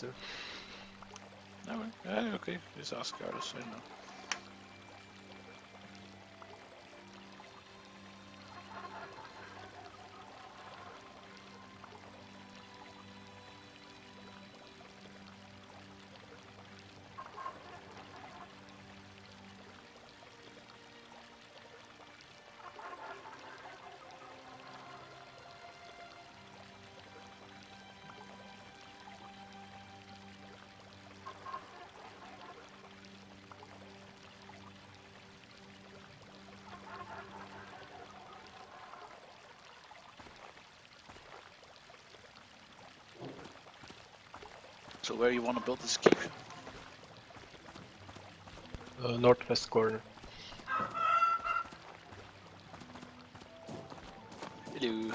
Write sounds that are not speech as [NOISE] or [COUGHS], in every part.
too. No, okay. Just ask Gardas, I know. So where you want to build this keep? Uh, northwest corner. Hello.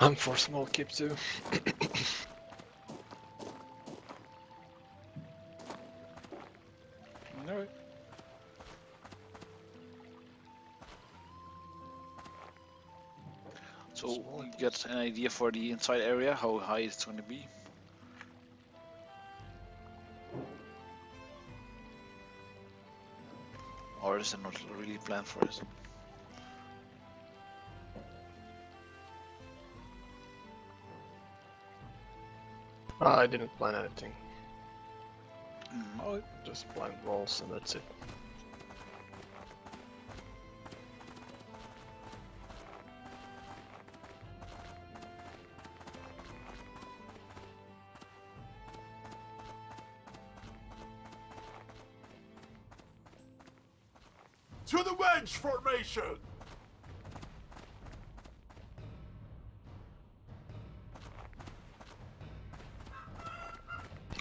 I'm for small keep too. [COUGHS] you get an idea for the inside area, how high it's going to be. Or is it not really planned for it? Ah, I didn't plan anything. Mm, Oh, just plan walls and that's it. To the wedge formation!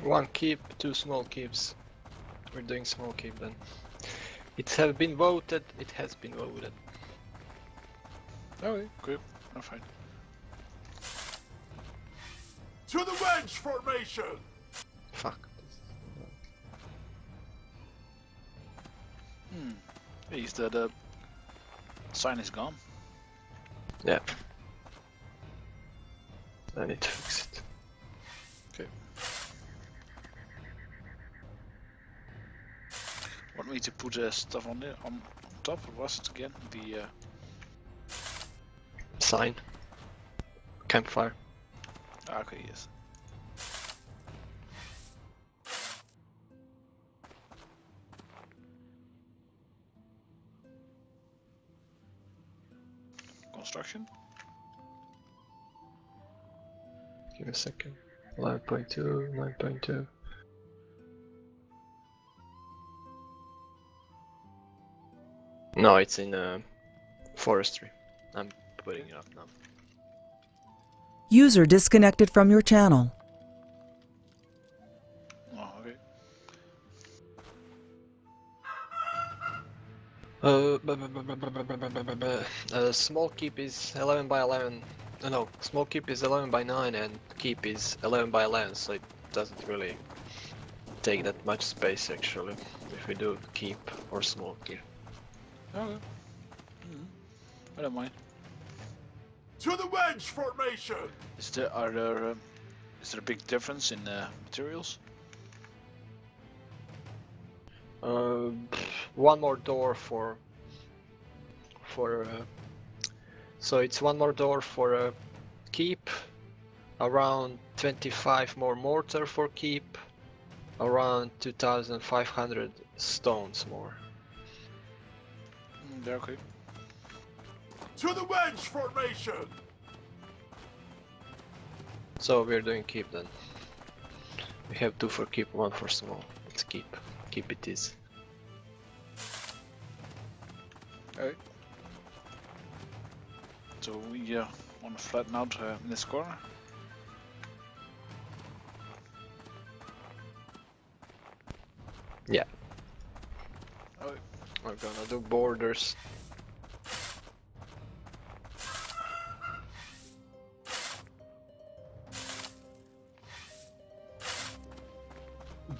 One keep, two small keeps. We're doing small keep then. It have been voted, it has been voted. Okay, good. I'm fine. To the wedge formation! Fuck. Hmm. Least the, the sign is gone. Yeah. I need to fix it. Okay. Want me to put uh, stuff on there on, on top? Was it again? The uh, Sign. Campfire. ah, okay, yes. Construction. Give me a second. 11.2, 9.2. No, it's in uh, forestry. I'm putting it up now. User disconnected from your channel. Small keep is 11 by 11. No, small keep is 11 by 9 and keep is 11 by 11, so it doesn't really take that much space actually, if we do keep or small keep. Okay. Mm -hmm. I don't mind. To the wedge formation! Is there, are there, is there a big difference in uh, materials? Uh, one more door for for uh, so it's one more door for a keep. Around 25 more mortar for keep. Around 2500 stones more. Mm, okay. To the wedge formation! so we're doing keep then. We have two for keep one for small. Let's keep. Keep it is Alright. So we uh, want to flatten out uh, in this corner. yeah Alright. we're gonna do borders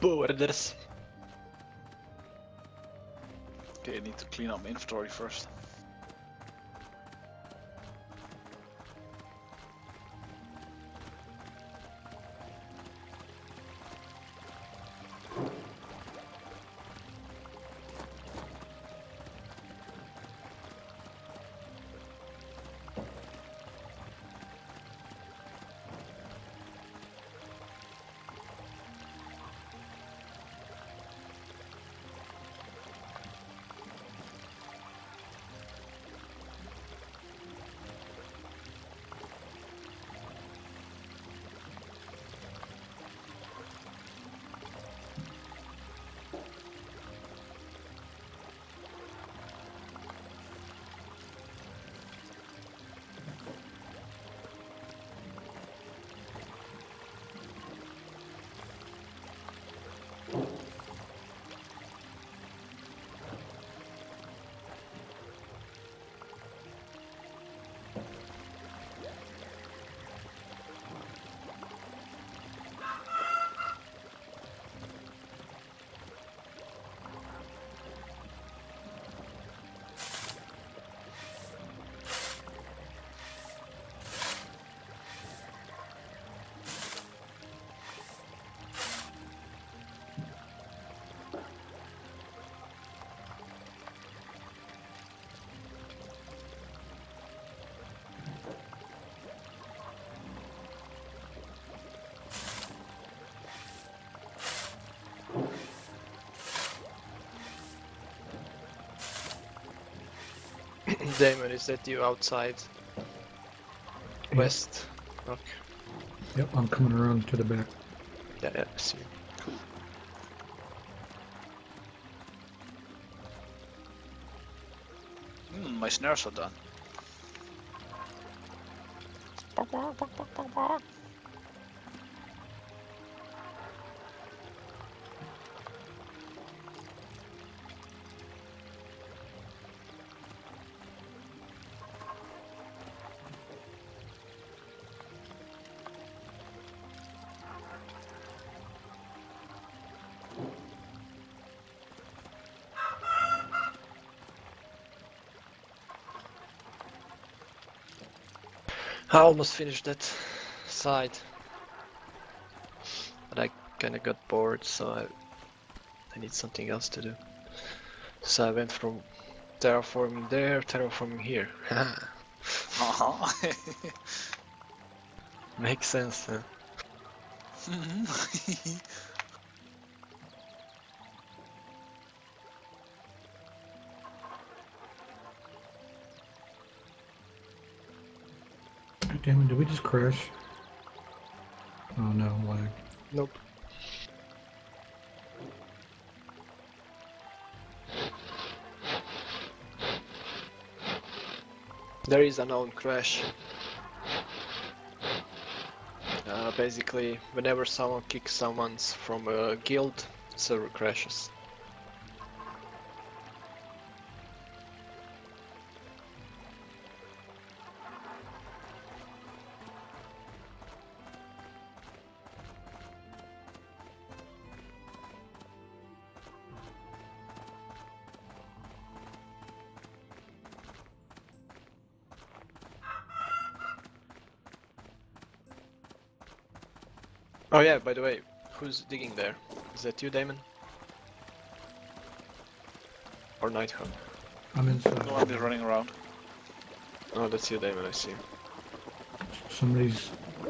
borders Okay, I need to clean up my inventory first. Damon, is that you outside? Yeah. West. Okay. Yep, I'm coming around to the back. Yeah, yeah, I see. Hmm, my snares are done. Bok, bok, bok, I almost finished that side. But I kinda got bored, so I, I need something else to do. So I went from terraforming there, terraforming here. Uh-huh. [LAUGHS] [LAUGHS] Makes sense, huh? [LAUGHS] Damn it, did we just crash? Oh no, lag. Nope. There is a known crash. Uh, basically, whenever someone kicks someone from a guild, server crashes. Oh yeah, by the way, who's digging there? Is that you, Damon? Or Nighthawk? I'm inside. no, I'll be running around. Oh, that's you, Damon, I see. Somebody's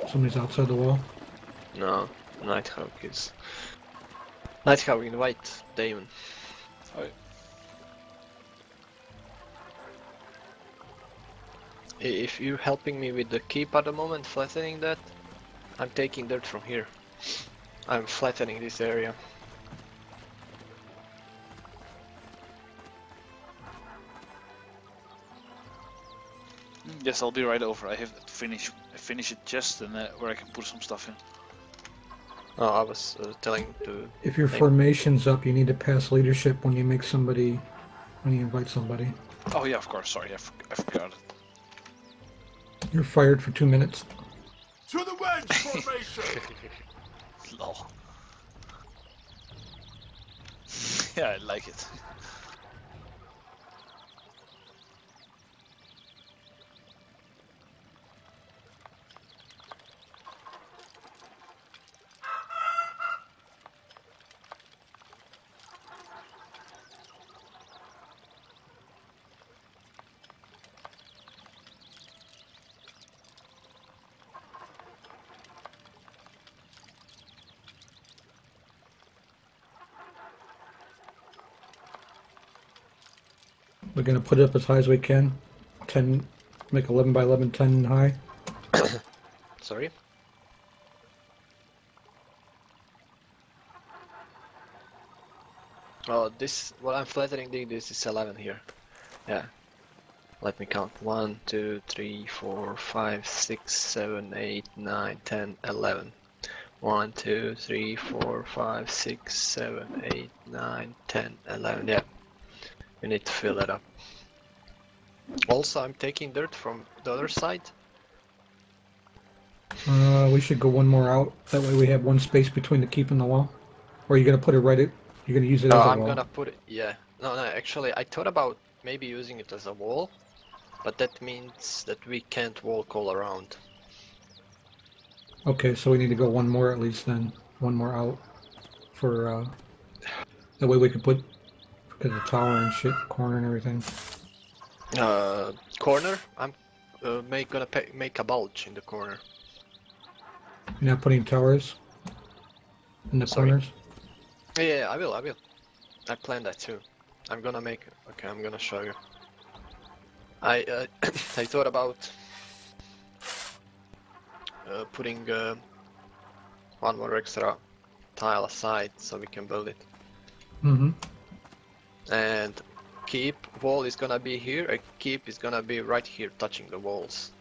somebody's outside the wall. No, Nighthawk is... Nighthawk invite Damon. I- If you're helping me with the keep at the moment, flattening that, I'm taking dirt from here. I'm flattening this area. yes, I'll be right over. I have to finish finish it just and uh, where I can put some stuff in. Oh, I was uh, telling to... If your Thank- formation's up, you need to pass leadership when you make somebody, when you invite somebody. Oh yeah, of course. Sorry, I, f- I forgot it. You're fired for two minutes. To the wedge formation! [LAUGHS] Lol. [LAUGHS] yeah, I like it. We're gonna put it up as high as we can. 10, make 11 by 11, 10 high. [COUGHS] Sorry? Oh, this, what I'm flattering dig this is 11 here. Yeah. Let me count. 1, 2, 3, 4, 5, 6, 7, 8, 9, 10, 11. 1, 2, 3, 4, 5, 6, 7, 8, 9, 10, 11. Yeah. We need to fill that up. Also, I'm taking dirt from the other side. Uh, we should go one more out. That way we have one space between the keep and the wall. Or are you gonna put it right at, you're gonna use it No, as a I'm wall? I'm gonna put it. Yeah. No, no. Actually, I thought about maybe using it as a wall, but that means that we can't walk all around. Okay, so we need to go one more at least then. One more out. For, uh, that way we can put, because the tower and shit, corner and everything. Uh, corner. I'm uh, make gonna make a bulge in the corner. You're not putting towers in the Sorry. corners? Yeah, yeah, I will. I will. I planned that too. I'm gonna make. Okay, I'm gonna show you. I uh, [COUGHS] I thought about uh, putting uh, one more extra tile aside so we can build it. Mm-hmm. And keep wall is gonna be here a keep is gonna be right here touching the walls.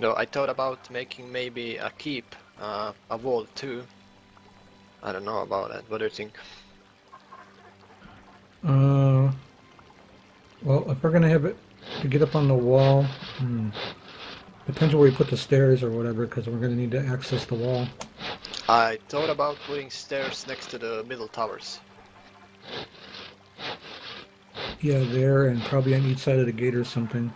No i thought about making maybe a keep uh, a wall too. I don't know about that. What do you think? Uh, well, if we're gonna have it to get up on the wall, hmm, depends where we put the stairs or whatever, because we're gonna need to access the wall. i thought about putting stairs next to the middle towers Yeah, there, and probably on each side of the gate or something.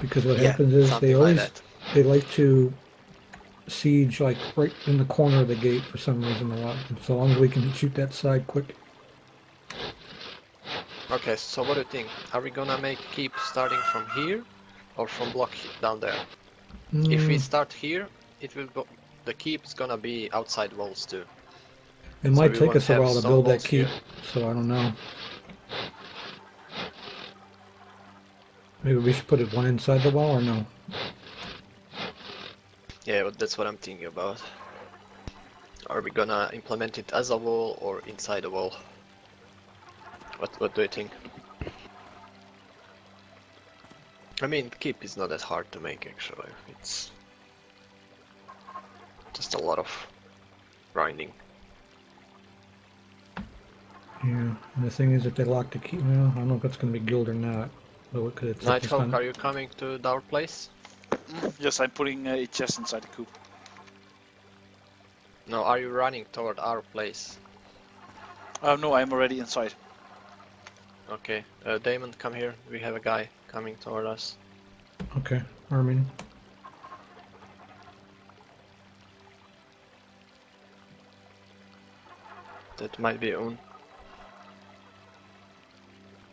Because what Yeah, happens is they always that. they like to siege like right in the corner of the gate for some reason a lot. And so long as we can shoot that side quick. okay so what do you think are we gonna make keep starting from here or from block down there if we Mm, start here it will go the keep is gonna be outside walls too it might take us a while to build that keep, here. so I don't know. Maybe we should put it one inside the wall or no? Yeah, but that's what I'm thinking about. Are we gonna implement it as a wall or inside a wall? What What do you think? I mean, keep is not that hard to make actually. It's just a lot of grinding. Yeah, and the thing is, if they lock the key, well, I don't know if it's going to be guild or not. But what could it take Nighthawk, are you coming to our place? Yes, I'm putting uh, a chest inside the coop. No, are you running toward our place? Oh no, I'm already inside. Okay, uh, Damon, come here. We have a guy coming toward us. Okay, Armin. That might be Un.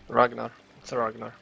Ragnar. It's a Ragnar.